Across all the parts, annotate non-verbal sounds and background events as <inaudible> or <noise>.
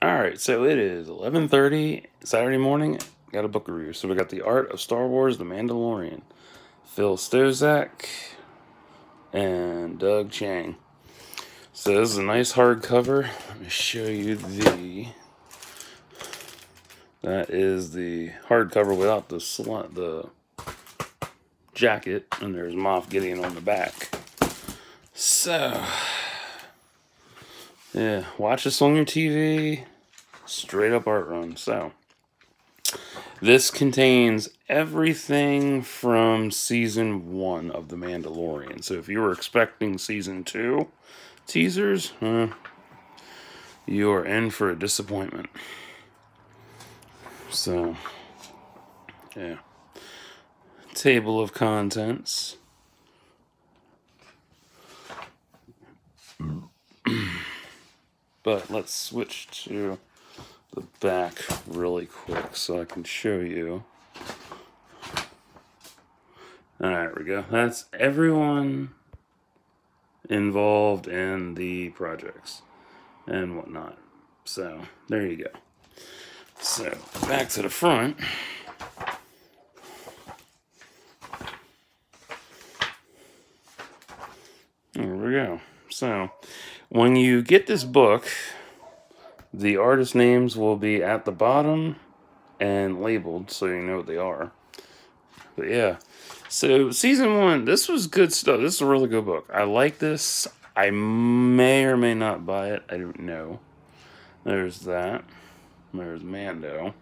All right, so it is 11:30 Saturday morning. Got a book review. So we got The Art of Star Wars: The Mandalorian. Phil Szostak and Doug Chiang. So this is a nice hardcover. Let me show you the. That is the hardcover without the sl- the jacket, and there's Moff Gideon on the back. So yeah, watch this on your TV. Straight up art run. So, this contains everything from season one of The Mandalorian. So, if you were expecting season two teasers, you are in for a disappointment. So, yeah. Table of contents. But let's switch to the back really quick so I can show you. Alright, we go. That's everyone involved in the projects and whatnot. So, there you go. So, back to the front. There we go. So, when you get this book, the artist names will be at the bottom and labeled so you know what they are. But yeah. So season one, this was good stuff. This is a really good book. I like this. I may or may not buy it. I don't know. There's that. There's Mando.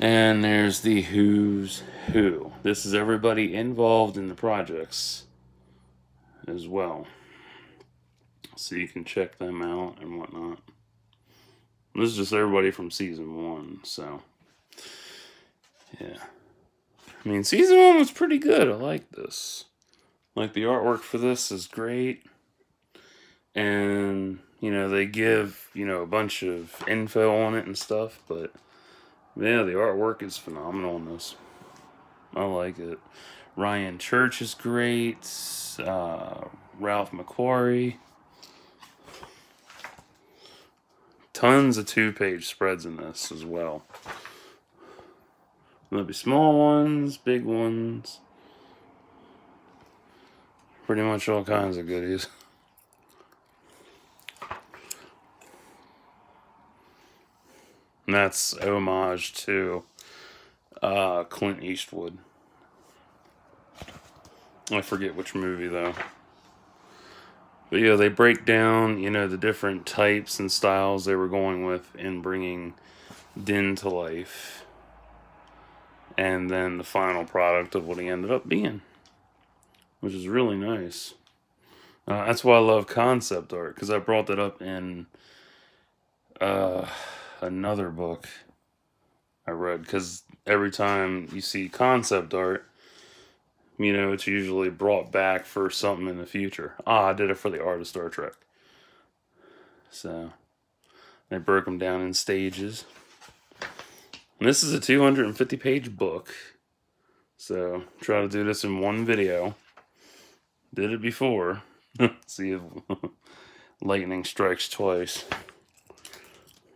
And there's the Who's Who. This is everybody involved in the projects as well so you can check them out and whatnot. This is just everybody from season one, so yeah. I mean, season one was pretty good. I like this. Like the artwork for this is great, and you know they give you know a bunch of info on it and stuff, but yeah, the artwork is phenomenal in this. I like it. Ryan Church is great. Uh, Ralph McQuarrie. Tons of two page spreads in this as well. There'll be small ones, big ones, pretty much all kinds of goodies. <laughs> And that's homage to uh, Clint Eastwood. I forget which movie though. But yeah, they break down, you know, the different types and styles they were going with in bringing Din to life. And then the final product of what he ended up being. Which is really nice. Uh, that's why I love concept art, because I brought that up in uh, another book I read. Because every time you see concept art, you know, it's usually brought back for something in the future. Ah, I did it for the art of Star Trek. So they broke them down in stages. And this is a 250 page book. So try to do this in one video. Did it before. <laughs> See if <laughs> lightning strikes twice.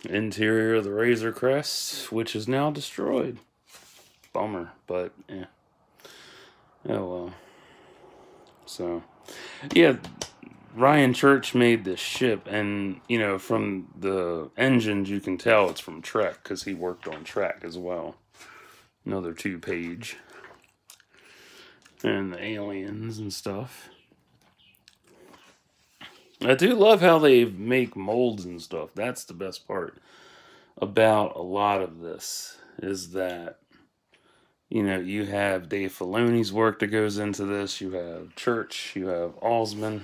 Interior of the Razor Crest, which is now destroyed. Bummer, but yeah. Oh well. So, yeah, Ryan Church made this ship, and you know, from the engines, you can tell it's from Trek because he worked on Trek as well. Another two page, and the aliens and stuff. I do love how they make molds and stuff. That's the best part about a lot of this is that you know, you have Dave Filoni's work that goes into this. You have Church. You have Alzmann.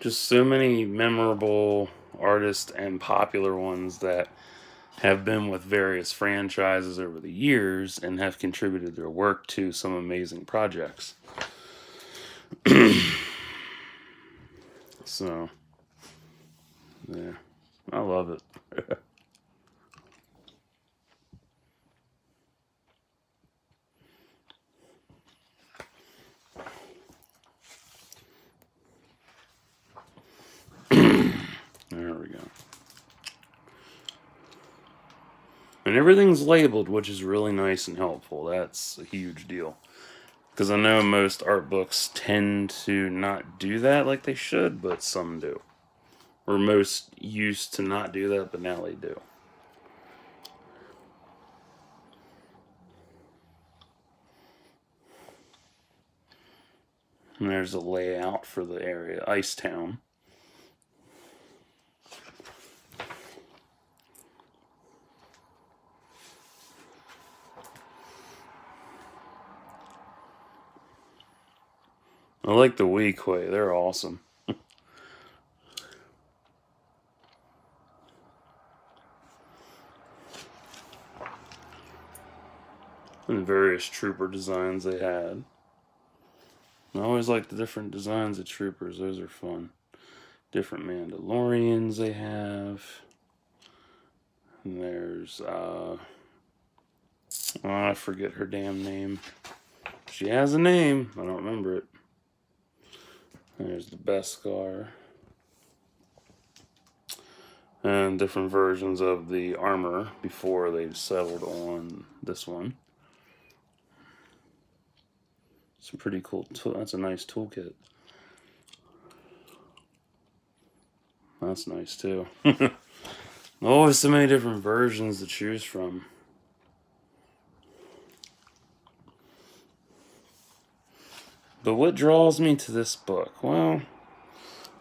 Just so many memorable artists and popular ones that have been with various franchises over the years and have contributed their work to some amazing projects. <clears throat> so, yeah, I love it. <laughs> There we go. And everything's labeled, which is really nice and helpful. That's a huge deal. Because I know most art books tend to not do that like they should, but some do. Or most used to not do that, but now they do. And there's a layout for the area, Ice Town. I like the Weequay, they're awesome. <laughs> and various trooper designs they had. I always like the different designs of troopers. Those are fun. Different Mandalorians they have. And there's, uh, oh, I forget her damn name. She has a name. I don't remember it. There's the Beskar. And different versions of the armor before they've settled on this one. It's a pretty cool tool. That's a nice toolkit. That's nice too. <laughs> Oh, Always so many different versions to choose from. But what draws me to this book? Well,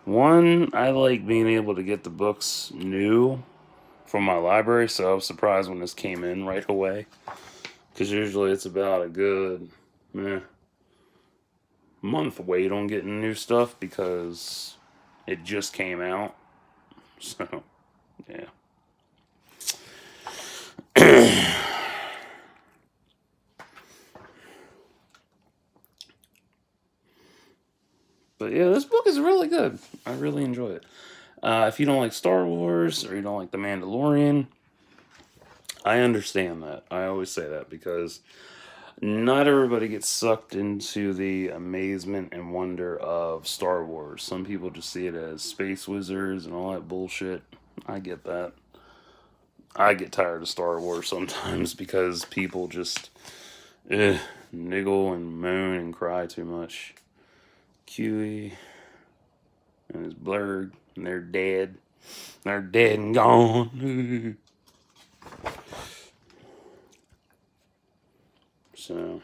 one, I like being able to get the books new from my library, so I was surprised when this came in right away. Because usually it's about a good, meh, month wait on getting new stuff because it just came out. <laughs> So, yeah. <clears throat> but yeah, this book is really good. I really enjoy it. Uh, if you don't like Star Wars or you don't like The Mandalorian, I understand that. I always say that because not everybody gets sucked into the amazement and wonder of Star Wars. Some people just see it as space wizards and all that bullshit. I get that. I get tired of Star Wars <laughs> sometimes because people just eh, niggle and moan and cry too much. Chewie and his blurred and they're dead. They're dead and gone. <laughs> So,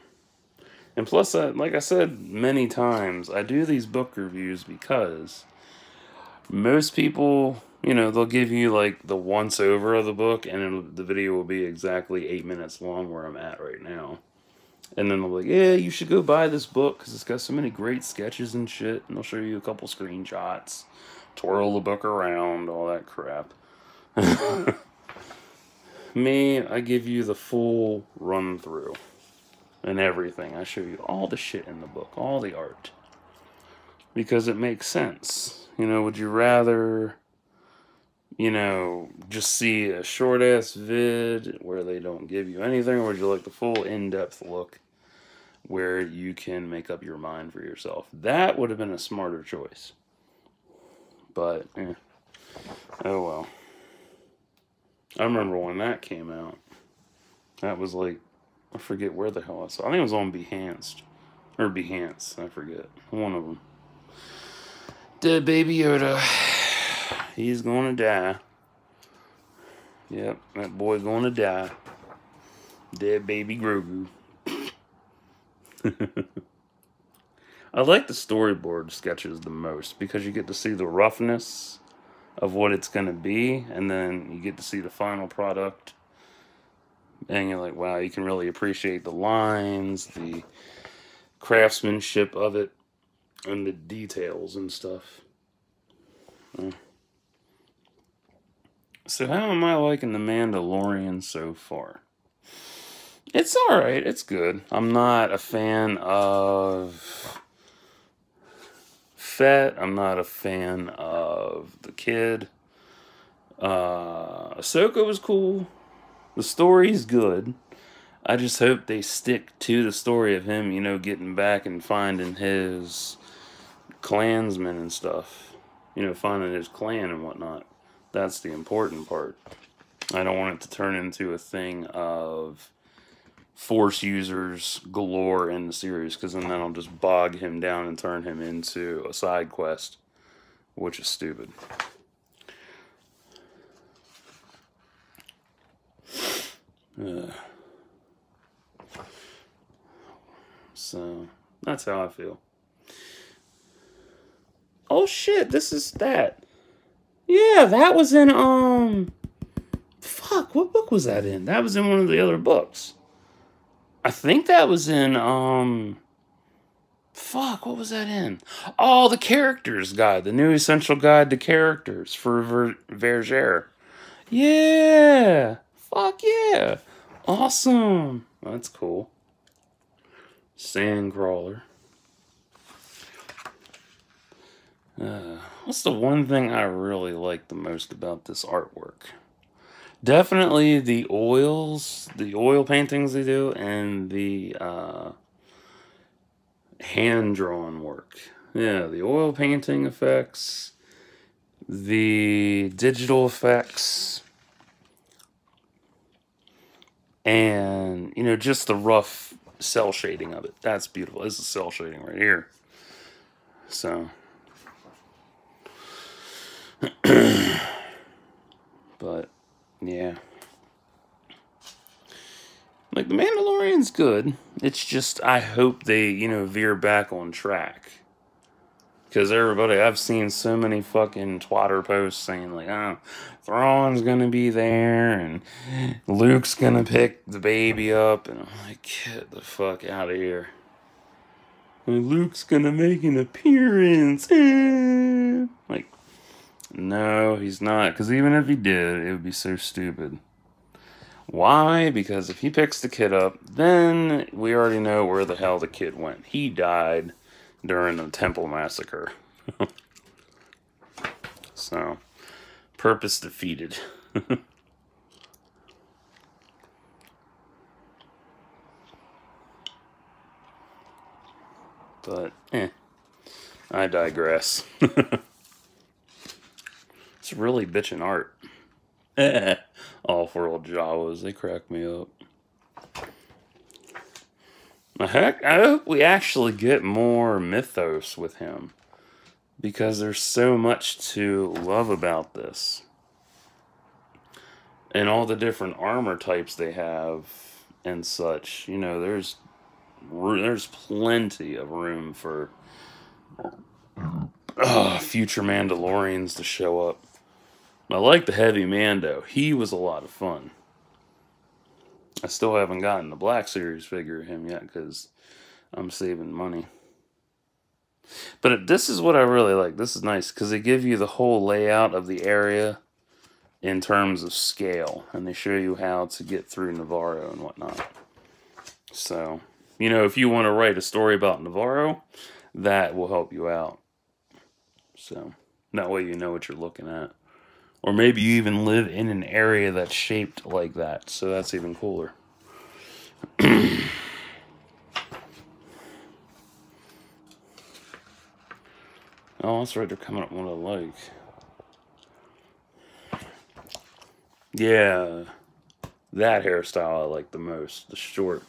and plus, uh, like I said many times, I do these book reviews because most people, you know, they'll give you like the once over of the book, and the video will be exactly eight minutes long where I'm at right now. And then they'll be like, yeah, you should go buy this book because it's got so many great sketches and shit. And they'll show you a couple screenshots, twirl the book around, all that crap. <laughs> Me, I give you the full run through and everything. I show you all the shit in the book, all the art. Because it makes sense. You know, would you rather, you know, just see a short ass vid where they don't give you anything, or would you like the full in depth look where you can make up your mind for yourself? That would have been a smarter choice. But, eh. oh well. I remember when that came out. That was like I forget where the hell I saw. I think it was on Behance or Behance. I forget one of them. Dead baby Yoda. <sighs> He's gonna die. Yep, that boy gonna die. Dead baby Grogu. <laughs> I like the storyboard sketches the most because you get to see the roughness of what it's going to be and then you get to see the final product and you're like, wow, you can really appreciate the lines, the craftsmanship of it, and the details and stuff. So how am I liking The Mandalorian so far? It's alright, it's good. I'm not a fan of Fett, I'm not a fan of the kid. Uh, Ahsoka was cool. The story's good. I just hope they stick to the story of him, you know, getting back and finding his clansmen and stuff. You know, finding his clan and whatnot. That's the important part. I don't want it to turn into a thing of force users galore in the series because then that'll just bog him down and turn him into a side quest, which is stupid. Uh, so that's how I feel. Oh shit, this is that. Yeah, that was in um fuck, what book was that in? That was in one of the other books. I think that was in um fuck, what was that in? Oh, the characters guide, the new essential guide to characters for Ver- Verger. Yeah. Fuck yeah. Awesome. That's cool. Sandcrawler. Uh, what's the one thing I really like the most about this artwork? Definitely the oils, the oil paintings they do, and the uh, hand drawn work. Yeah, the oil painting effects, the digital effects, and you know, just the rough cell shading of it. That's beautiful. This is cell shading right here. So. <clears throat> but yeah. Like the Mandalorian's good. It's just I hope they, you know, veer back on track. Cause everybody I've seen so many fucking twatter posts saying like, oh, Thrawn's gonna be there and Luke's gonna pick the baby up and I'm like, get the fuck out of here. Luke's gonna make an appearance. <laughs> Like, no, he's not. Because even if he did, it would be so stupid. Why? Because if he picks the kid up, then we already know where the hell the kid went. He died during the Temple Massacre. <laughs> so, purpose defeated. <laughs> but, eh. I digress. <laughs> It's really bitchin' art. <laughs> All Off world Jawas, they crack me up. The heck, I hope we actually get more mythos with him. Because there's so much to love about this. And all the different armor types they have and such. You know, there's there's plenty of room for uh, future Mandalorians to show up. I like the Heavy Mando. He was a lot of fun. I still haven't gotten the Black Series figure of him yet because I'm saving money. But this is what I really like. This is nice because they give you the whole layout of the area in terms of scale. And they show you how to get through Nevarro and whatnot. So, you know, if you want to write a story about Nevarro, that will help you out. So, that way you know what you're looking at. Or maybe you even live in an area that's shaped like that, so that's even cooler. <clears throat> oh, that's right, they're coming up one of the lake. Yeah, that hairstyle I like the most. The short.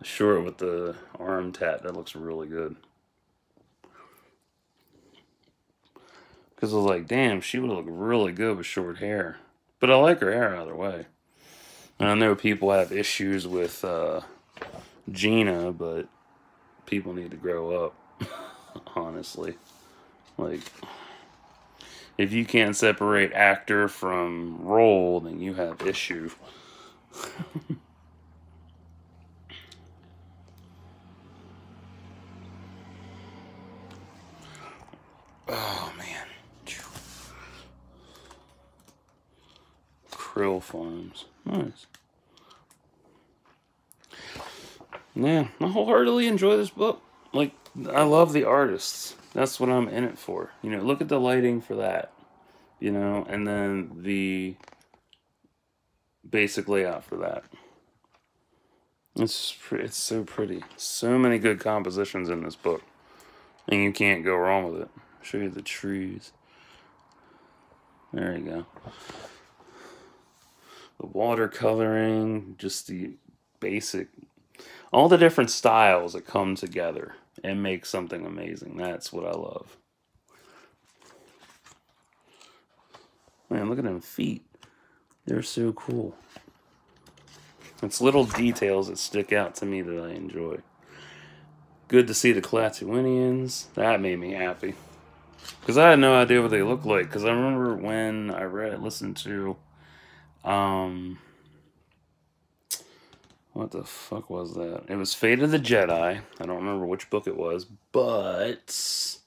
The short with the arm tat, that looks really good. Because I was like, damn, she would look really good with short hair. But I like her hair either way. And I know people have issues with uh, Gina, but people need to grow up, <laughs> honestly. Like, if you can't separate actor from role, then you have issue. <laughs> oh, man. Krill Farms. Nice. Yeah, I wholeheartedly enjoy this book. Like, I love the artists. That's what I'm in it for. You know, look at the lighting for that. You know, and then the basic layout for that. It's it's so pretty. So many good compositions in this book. And you can't go wrong with it. Show you the trees. There you go. The watercoloring, just the basic, all the different styles that come together and make something amazing. That's what I love. Man, look at them feet. They're so cool. It's little details that stick out to me that I enjoy. Good to see the Klatooinians. That made me happy. Because I had no idea what they looked like. Because I remember when I read, listened to, um, what the fuck was that? It was Fate of the Jedi. I don't remember which book it was, but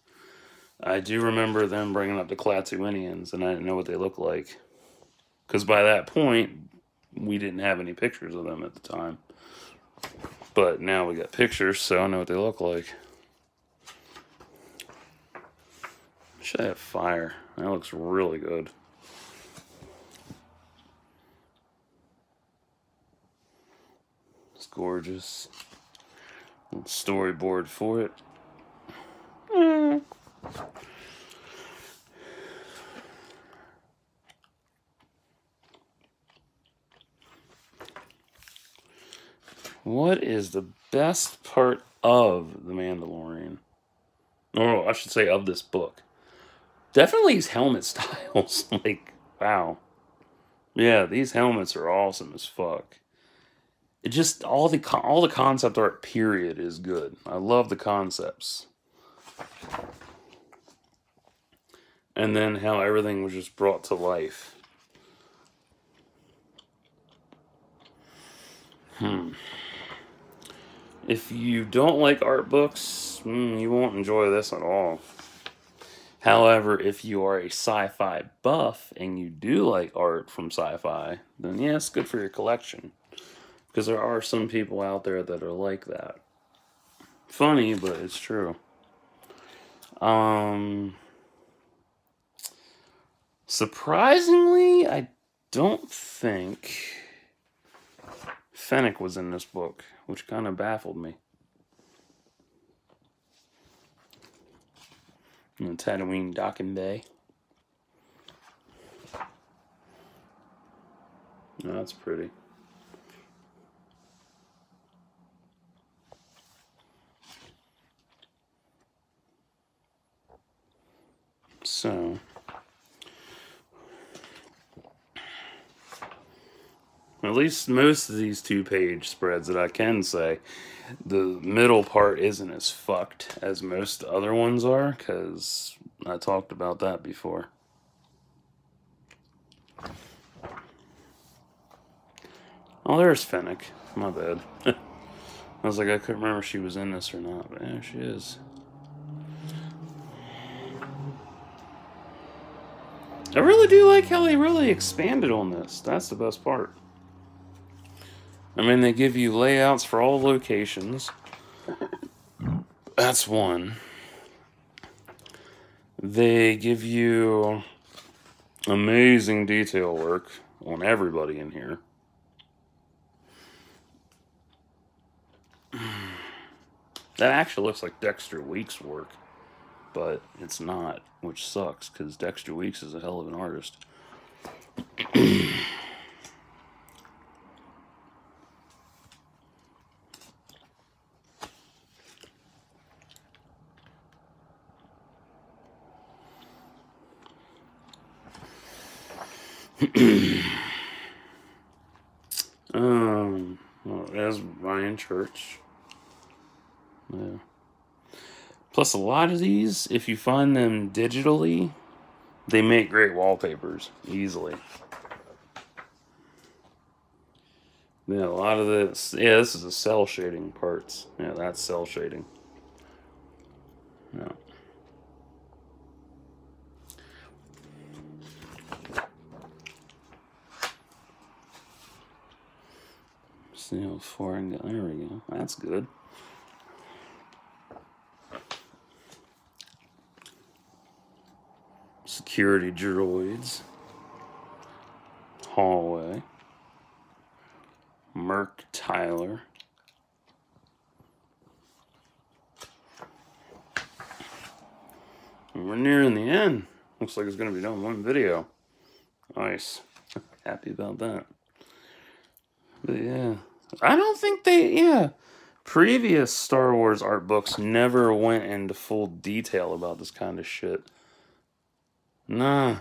I do remember them bringing up the Klatooinians, and I didn't know what they looked like. Because by that point, we didn't have any pictures of them at the time. But now we got pictures, so I know what they look like. Should I have fire? That looks really good. Gorgeous. storyboard for it. Mm. What is the best part of The Mandalorian? Or I should say of this book. Definitely his helmet <laughs> styles. like, wow. Yeah, these helmets are awesome as fuck. It just all the all the concept art period is good. I love the concepts. And then how everything was just brought to life. Hmm. If you don't like art books, mm, you won't enjoy this at all. However, if you are a sci fi buff and you do like art from sci fi, then yes, good for your collection. Because there are some people out there that are like that. Funny, but it's true. Um, surprisingly, I don't think Fennec was in this book which kind of baffled me. The Tatooine Docking Bay. That's pretty. So, At least most of these two page spreads that I can say, the middle part isn't as fucked as most other ones are, because I talked about that before. Oh, there's Fennec. My bad. <laughs> I was like, I couldn't remember she was in this or not, but yeah, she is. I really do like how they really expanded on this. That's the best part. I mean, they give you layouts for all locations. <laughs> That's one. They give you amazing detail work on everybody in here. <sighs> That actually looks like Dexter Weeks' work, but it's not, which sucks because Dexter Weeks is a hell of an artist. <clears throat> um, well, as Ryan Church. Yeah. Plus, a lot of these, if you find them digitally, they make great wallpapers easily. Yeah, a lot of this. Yeah, this is the cell shading parts. Yeah, that's cell shading. Yeah. see how far I got. There we go. That's good. Security droids. Hallway. Merc Tyler. And we're nearing the end. Looks like it's going to be done one video. Nice. <laughs> Happy about that. But yeah. I don't think they, yeah. Previous Star Wars art books never went into full detail about this kind of shit. Nah,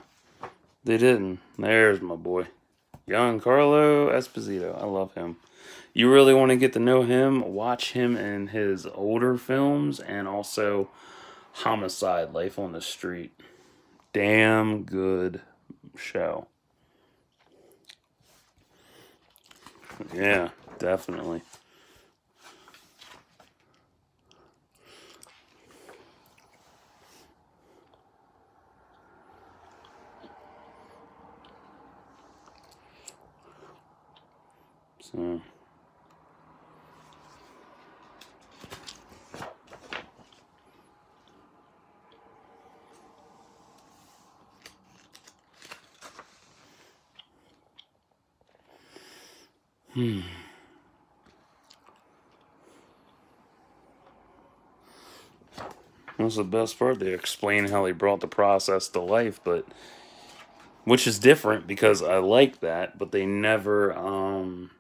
they didn't. There's my boy. Giancarlo Esposito. I love him. You really want to get to know him, watch him in his older films and also Homicide Life on the Street. Damn good show. Yeah, definitely. So. Hmm. That's the best part. They explain how they brought the process to life, but which is different because I like that, but they never um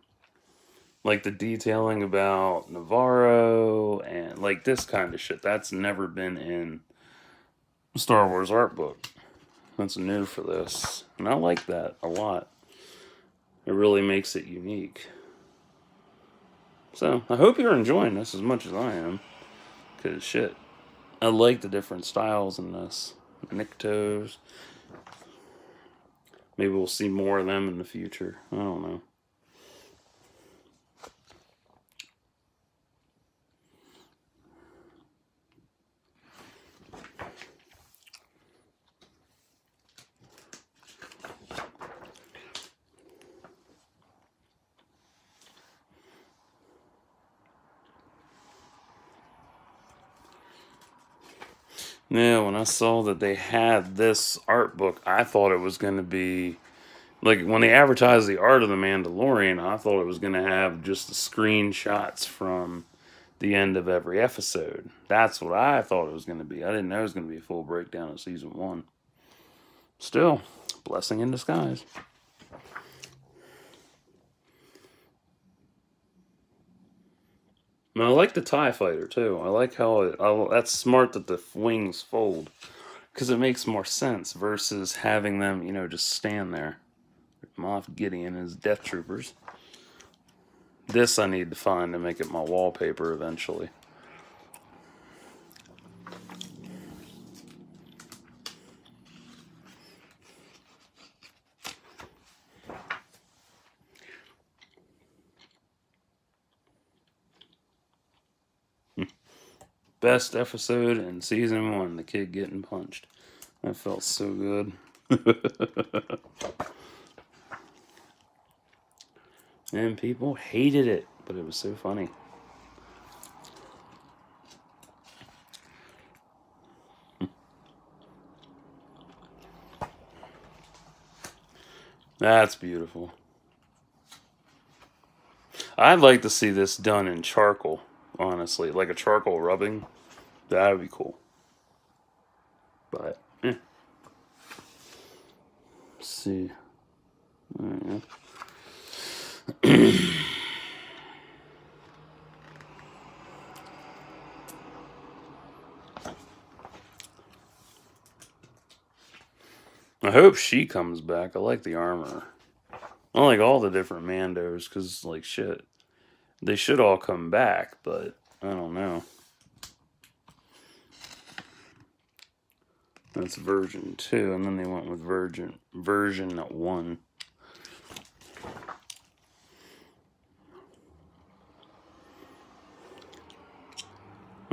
like the detailing about Nevarro and like this kind of shit. That's never been in Star Wars art book. That's new for this. And I like that a lot. It really makes it unique. So, I hope you're enjoying this as much as I am. Because, shit, I like the different styles in this. Niktos. Maybe we'll see more of them in the future. I don't know. Yeah, when I saw that they had this art book, I thought it was going to be like when they advertised the art of the Mandalorian, I thought it was going to have just the screenshots from the end of every episode. That's what I thought it was going to be. I didn't know it was going to be a full breakdown of season one. Still, blessing in disguise. And I like the TIE fighter too. I like how it, I, that's smart that the wings fold because it makes more sense versus having them, you know, just stand there. Moff Gideon and his Death Troopers. This I need to find to make it my wallpaper eventually. Best episode in season one, the kid getting punched. That felt so good. <laughs> and people hated it, but it was so funny. <laughs> That's beautiful. I'd like to see this done in charcoal honestly. Like a charcoal rubbing, that would be cool. But, eh. Let's see. <clears throat> I hope she comes back. I like the armor. I like all the different Mandos because, like, shit. They should all come back, but I don't know. That's version 2, and then they went with version version 1.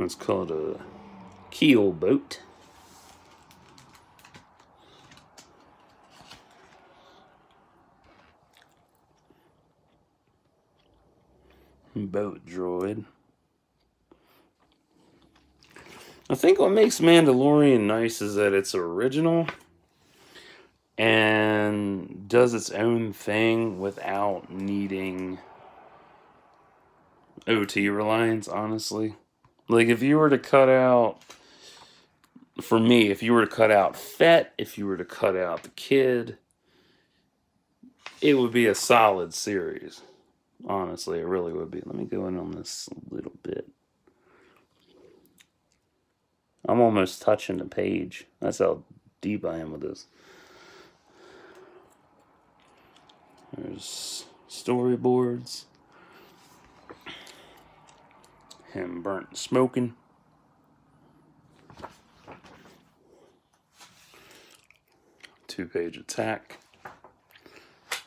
It's called a keel boat. Boat droid. I think what makes Mandalorian nice is that it's original and does its own thing without needing OT reliance, honestly. Like, if you were to cut out, for me, if you were to cut out Fett, if you were to cut out the kid, it would be a solid series. Honestly, it really would be. Let me go in on this a little bit. I'm almost touching the page. That's how deep I am with this. There's storyboards. Him burnt smoking. Two page attack.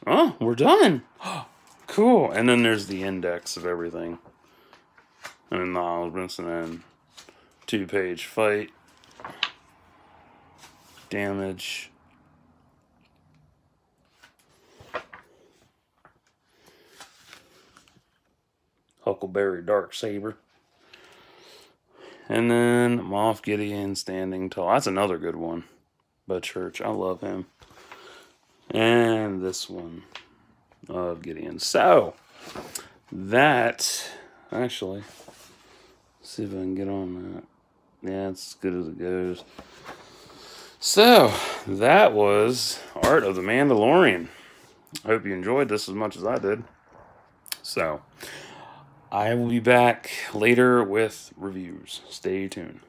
Oh, we're done. <gasps> Oh, cool. And then there's the index of everything. And then the acknowledgements and then two page fight. Damage. Huckleberry Dark Saber. And then Moff Gideon Standing Tall. That's another good one. But Church, I love him. And this one of Gideon. So, that, actually, see if I can get on that. Yeah, it's as good as it goes. So, that was Art of the Mandalorian. I hope you enjoyed this as much as I did. So, I will be back later with reviews. Stay tuned.